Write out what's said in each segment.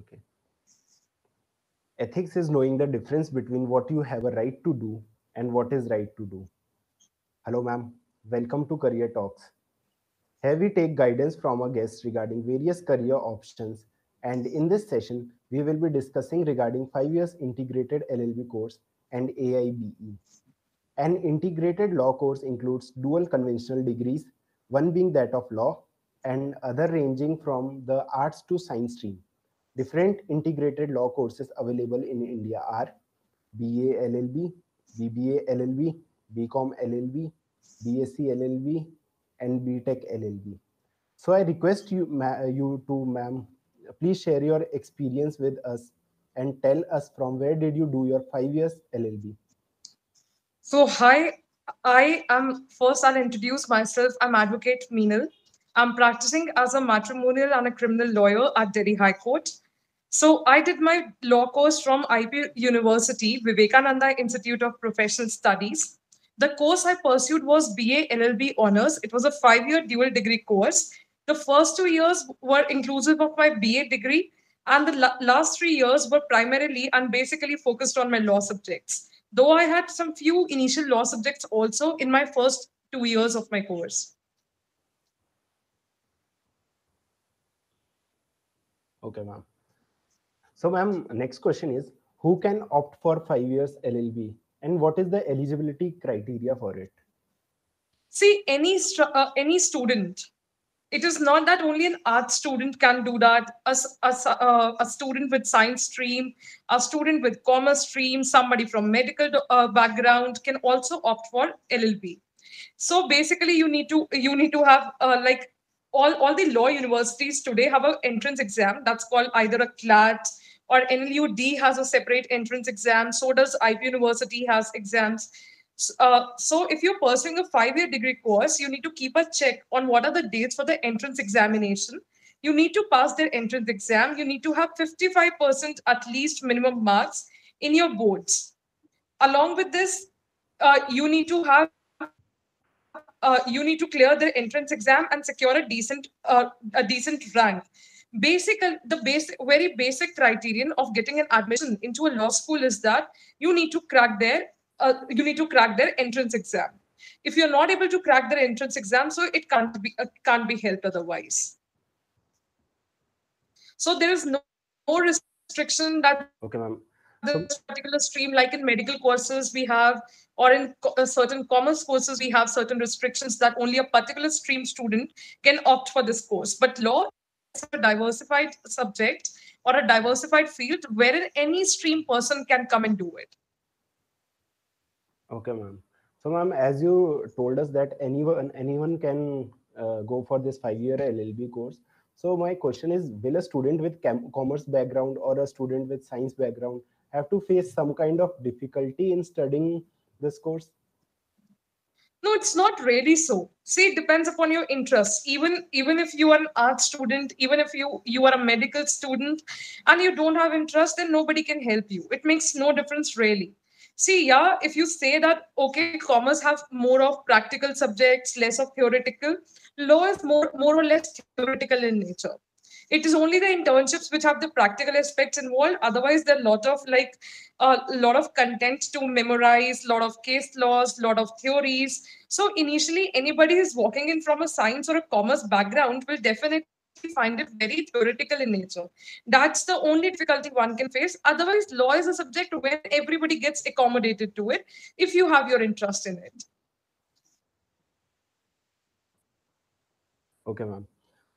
Okay. Ethics is knowing the difference between what you have a right to do and what is right to do. Hello, ma'am. Welcome to Career Talks. Here we take guidance from our guests regarding various career options. And in this session, we will be discussing regarding five years integrated LLB course and AIBE. An integrated law course includes dual conventional degrees, one being that of law and other ranging from the arts to science stream. Different integrated law courses available in India are BA LLB, BBA LLB, BCom LLB, BSc LLB, and BTech LLB. So I request you, you to ma'am, please share your experience with us and tell us from where did you do your five years LLB? So hi, I am first I'll introduce myself. I'm Advocate Meenal. I'm practicing as a matrimonial and a criminal lawyer at Delhi High Court. So I did my law course from IP University, Vivekananda Institute of Professional Studies. The course I pursued was BA LLB Honors. It was a five-year dual degree course. The first two years were inclusive of my BA degree, and the la last three years were primarily and basically focused on my law subjects. Though I had some few initial law subjects also in my first two years of my course. Okay, ma'am. So, ma'am, next question is who can opt for five years LLB and what is the eligibility criteria for it? See, any uh, any student. It is not that only an art student can do that. A, a, uh, a student with science stream, a student with commerce stream, somebody from medical uh, background can also opt for LLB. So basically, you need to you need to have uh, like all, all the law universities today have an entrance exam that's called either a CLAT or NLUD has a separate entrance exam. So does IP University has exams. Uh, so if you're pursuing a five-year degree course, you need to keep a check on what are the dates for the entrance examination. You need to pass their entrance exam. You need to have 55% at least minimum marks in your boards. Along with this, uh, you need to have uh, you need to clear the entrance exam and secure a decent uh, a decent rank. Basic the basic very basic criterion of getting an admission into a law school is that you need to crack their uh, you need to crack their entrance exam. If you're not able to crack their entrance exam so it can't be uh, can't be helped otherwise. So there is no, no restriction that okay ma'am this particular stream like in medical courses we have or in co- uh, certain commerce courses we have certain restrictions that only a particular stream student can opt for this course. But law is a diversified subject or a diversified field wherein any stream person can come and do it. Okay ma'am. So ma'am as you told us that anyone anyone can uh, go for this five year llb course. So my question is will a student with commerce background or a student with science background have to face some kind of difficulty in studying this course? No, it's not really so. See, it depends upon your interest. Even even if you are an art student, even if you you are a medical student, and you don't have interest, then nobody can help you. It makes no difference really. See, yeah, if you say that okay, commerce have more of practical subjects, less of theoretical, law is more more or less theoretical in nature it is only the internships which have the practical aspects involved. Otherwise there are a lot of like a uh, lot of content to memorize a lot of case laws lot of theories. So initially anybody who's walking in from a science or a commerce background will definitely find it very theoretical in nature. That's the only difficulty one can face. Otherwise law is a subject where everybody gets accommodated to it if you have your interest in it. Okay ma'am.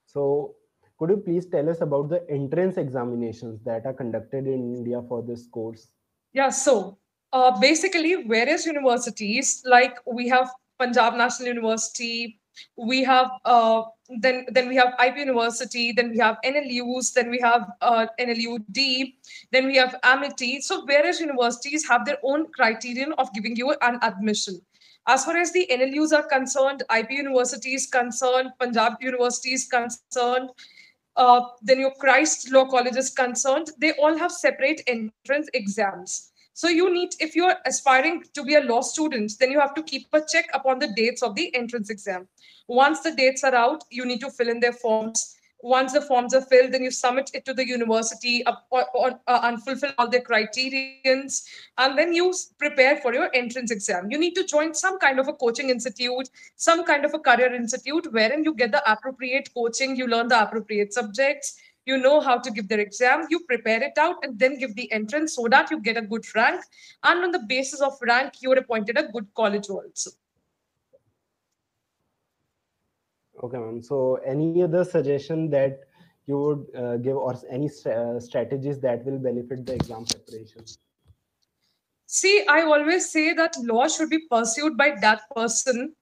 So could you please tell us about the entrance examinations that are conducted in India for this course? Yeah, so uh, basically, various universities like we have Punjab National University, we have uh, then then we have IP University, then we have NLUs, then we have uh, NLUD, then we have Amity. So various universities have their own criterion of giving you an admission. As far as the NLUs are concerned, IP University is concerned, Punjab University is concerned, uh, then your Christ Law College is concerned, they all have separate entrance exams. So you need, if you're aspiring to be a law student, then you have to keep a check upon the dates of the entrance exam. Once the dates are out, you need to fill in their forms. Once the forms are filled, then you submit it to the university uh, fulfill all their criterions. And then you prepare for your entrance exam. You need to join some kind of a coaching institute, some kind of a career institute, wherein you get the appropriate coaching, you learn the appropriate subjects, you know how to give their exam, you prepare it out, and then give the entrance so that you get a good rank. And on the basis of rank, you are appointed a good college also. Okay, ma'am. So, any other suggestion that you would uh, give, or any uh, strategies that will benefit the exam preparation? See, I always say that law should be pursued by that person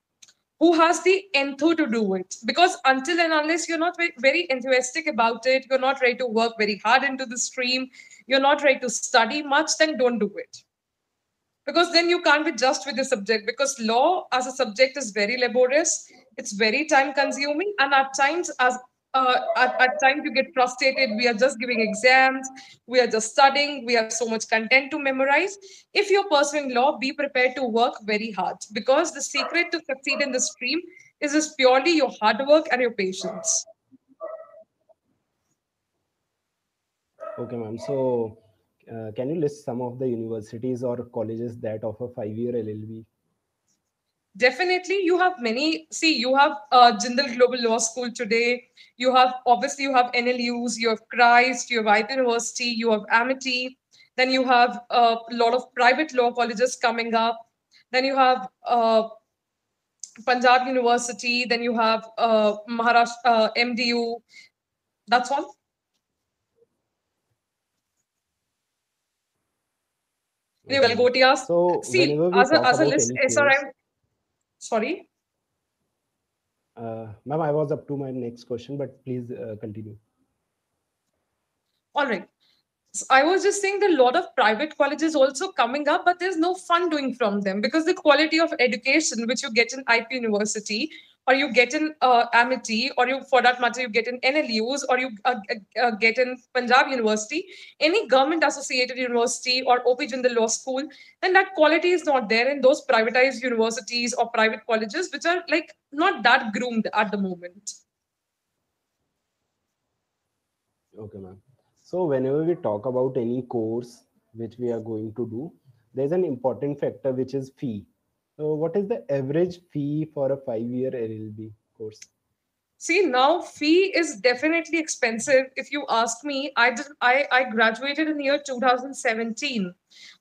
who has the enthu to do it. Because until and unless you're not very, very enthusiastic about it, you're not ready to work very hard into the stream, you're not ready to study much, then don't do it because then you can't be just with the subject because law as a subject is very laborious it's very time consuming and at times as uh, at, at times you get frustrated we are just giving exams we are just studying we have so much content to memorize. If you're pursuing law be prepared to work very hard because the secret to succeed in the stream is just purely your hard work and your patience. Okay ma'am. So uh, can you list some of the universities or colleges that offer five year llb definitely you have many see you have uh, jindal global law school today. You have obviously you have nlus you have christ you have ip university you have amity. Then you have uh, a lot of private law colleges coming up. Then you have uh, punjab university. Then you have uh, maharashtra uh, mdu that's one okay. well go to so see as a, as a list srm Sorry? Uh, ma'am, I was up to my next question, but please uh, continue. All right. So I was just saying that a lot of private colleges also coming up, but there's no fun doing from them because the quality of education which you get in IP University or you get in uh, Amity, or you, for that matter, you get in NLUs, or you uh, uh, get in Punjab University, any government associated university or OP Jindal Law School, then that quality is not there in those privatized universities or private colleges, which are like not that groomed at the moment. Okay, ma'am. So whenever we talk about any course which we are going to do, there's an important factor which is fee so what is the average fee for a five-year LLB course? See, now fee is definitely expensive. If you ask me, I did I, I graduated in the year 2017.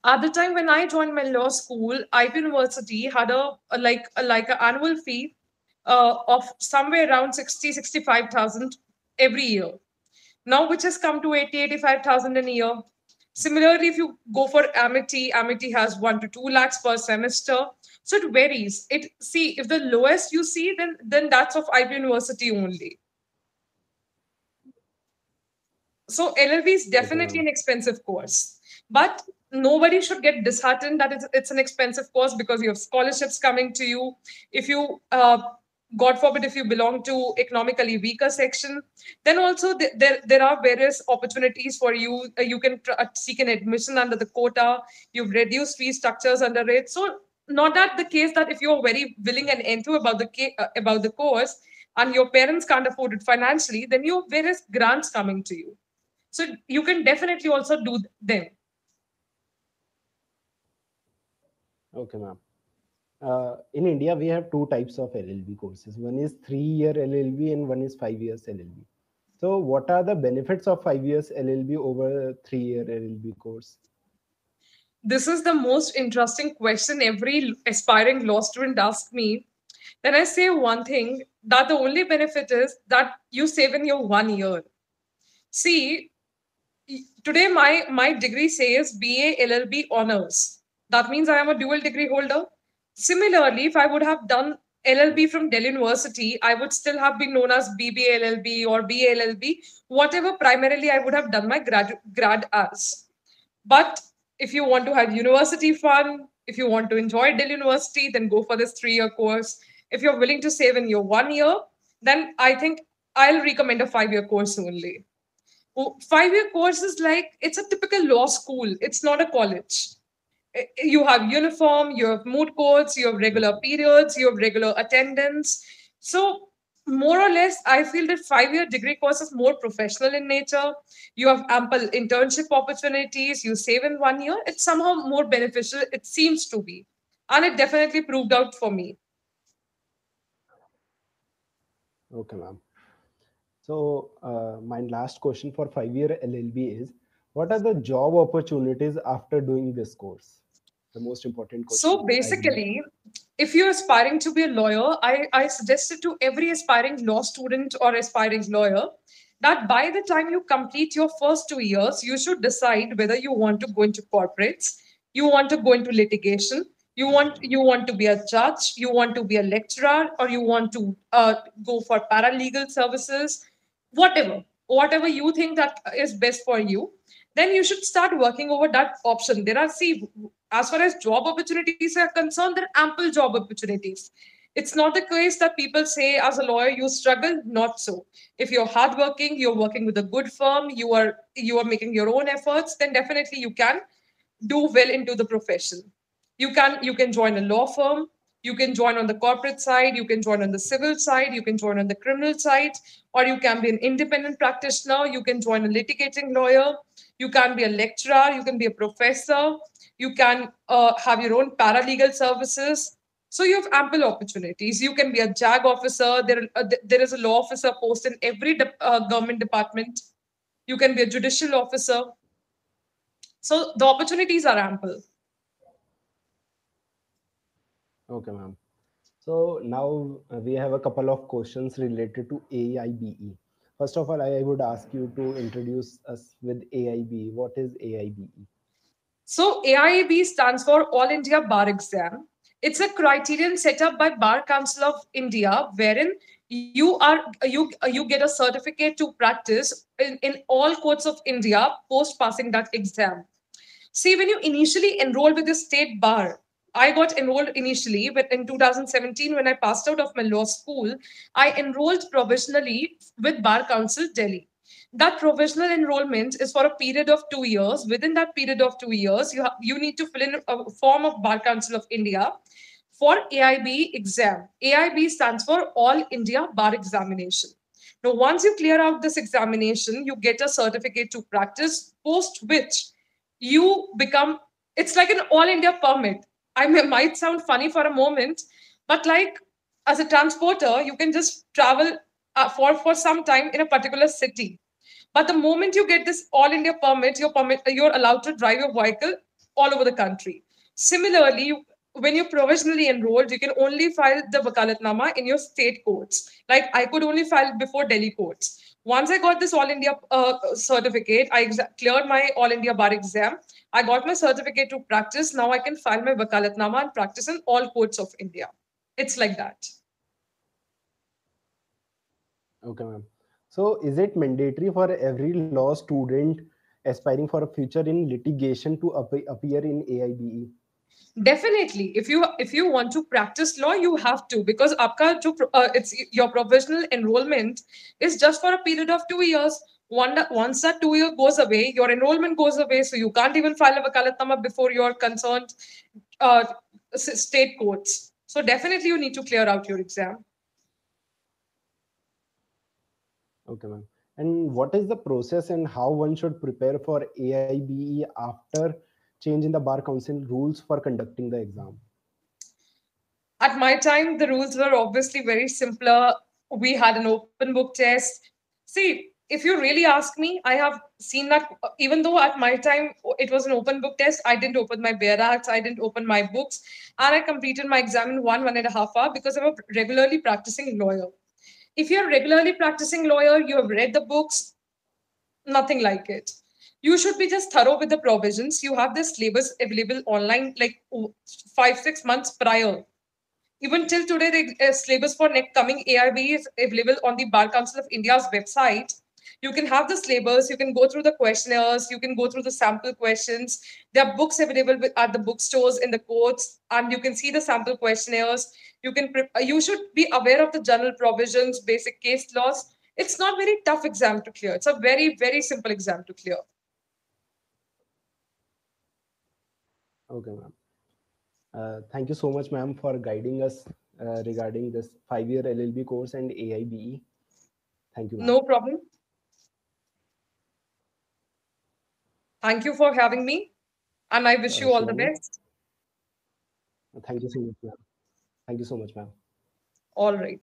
At the time when I joined my law school, IP University had a, a like a, like an annual fee uh, of somewhere around 60, 65,000 every year. Now, which has come to 80, 85,000 in a year. Similarly, if you go for Amity, Amity has one to two lakhs per semester. So it varies. It see if the lowest you see, then then that's of IP University only. So LLB is definitely an expensive course, but nobody should get disheartened that it's, it's an expensive course because you have scholarships coming to you. If you uh, God forbid, if you belong to economically weaker section, then also th- there there are various opportunities for you. Uh, you can tr- uh, seek an admission under the quota. You've reduced fee structures under it. So not that the case that if you're very willing and into about the ca- uh, about the course and your parents can't afford it financially, then you have various grants coming to you. So you can definitely also do them. Okay, ma'am. Uh, in India, we have two types of LLB courses. One is three-year LLB and one is five years LLB. So what are the benefits of five years LLB over three-year LLB course? this is the most interesting question every aspiring law student asks me. Then I say one thing that the only benefit is that you save in your one year. See, today my, my degree says BA LLB honors. That means I am a dual degree holder. Similarly, if I would have done LLB from Delhi University, I would still have been known as BBA LLB or BA LLB, whatever primarily I would have done my grad, grad as. But if you want to have university fun, if you want to enjoy Delhi University, then go for this three year course. If you're willing to save in your one year, then I think I'll recommend a five year course only. Five year course is like it's a typical law school, it's not a college. You have uniform, you have moot courts, you have regular periods, you have regular attendance. So more or less, I feel that five-year degree course is more professional in nature. You have ample internship opportunities. You save in one year. It's somehow more beneficial. It seems to be, and it definitely proved out for me. Okay, ma'am. So uh, my last question for five-year LLB is, what are the job opportunities after doing this course? The most important question. So basically, if you're aspiring to be a lawyer, I, I suggested to every aspiring law student or aspiring lawyer that by the time you complete your first two years, you should decide whether you want to go into corporates, you want to go into litigation, you want you want to be a judge, you want to be a lecturer, or you want to uh, go for paralegal services, whatever, whatever you think that is best for you then you should start working over that option. There are, see, as far as job opportunities are concerned, there are ample job opportunities. It's not the case that people say, as a lawyer, you struggle. Not so. If you're hardworking, you're working with a good firm, you are you are making your own efforts, then definitely you can do well into the profession. You can you can join a law firm, you can join on the corporate side, you can join on the civil side, you can join on the criminal side, or you can be an independent practitioner, you can join a litigating lawyer, you can be a lecturer, you can be a professor, you can uh, have your own paralegal services. So you have ample opportunities. You can be a JAG officer. There, uh, there is a law officer post in every de- uh, government department. You can be a judicial officer. So the opportunities are ample. Okay, ma'am. So now uh, we have a couple of questions related to AIBE. First of all, I would ask you to introduce us with AIBE. What is AIBE? So AIBE stands for All India Bar Exam. It's a criterion set up by Bar Council of India, wherein you are you you get a certificate to practice in, in all courts of India post passing that exam. See, when you initially enroll with the state bar, I got enrolled initially, but in 2017, when I passed out of my law school, I enrolled provisionally with Bar Council Delhi. That provisional enrollment is for a period of two years. Within that period of two years, you, you need to fill in a form of Bar Council of India for AIB exam. AIB stands for All India Bar Examination. Now, once you clear out this examination, you get a certificate to practice, post which you become, it's like an all India permit I may, might sound funny for a moment, but like as a transporter, you can just travel uh, for for some time in a particular city. But the moment you get this all India permit, you're permit you're allowed to drive your vehicle all over the country. Similarly, when you're provisionally enrolled, you can only file the Wakalatnama in your state courts. Like I could only file before Delhi courts. Once I got this All India uh, certificate, I cleared my All India bar exam. I got my certificate to practice. Now I can file my Wakalatnama and practice in all courts of India. It's like that. Okay, ma'am. So, is it mandatory for every law student aspiring for a future in litigation to appear in AIBE? definitely. If you if you want to practice law you have to because aapka jo, uh, it's your professional enrollment is just for a period of 2 years. One, once that 2 year goes away your enrollment goes away so you can't even file a wakalatnama before you're concerned uh, state courts. So definitely you need to clear out your exam okay ma'am and what is the process and how one should prepare for aibe after change in the bar council rules for conducting the exam? At my time, the rules were obviously very simpler. We had an open book test. See, if you really ask me, I have seen that even though at my time it was an open book test, I didn't open my bare acts, I didn't open my books, and I completed my exam in one, one and a half hour because I'm a regularly practicing lawyer. If you're a regularly practicing lawyer, you have read the books, nothing like it you should be just thorough with the provisions. You have this syllabus available online like five, six months prior. Even till today, the uh, syllabus for next coming AIB is available on the Bar Council of India's website. You can have the syllabus, you can go through the questionnaires, you can go through the sample questions. There are books available at the bookstores in the courts, and you can see the sample questionnaires. You can you should be aware of the general provisions, basic case laws. It's not very tough exam to clear. It's a very, very simple exam to clear. Okay, ma'am. Uh, thank you so much, ma'am, for guiding us uh, regarding this five-year LLB course and AIBE. Thank you. ma'am. No problem. Thank you for having me. And I wish you all the best. Thank you so much, ma'am. Thank you so much, ma'am. All right.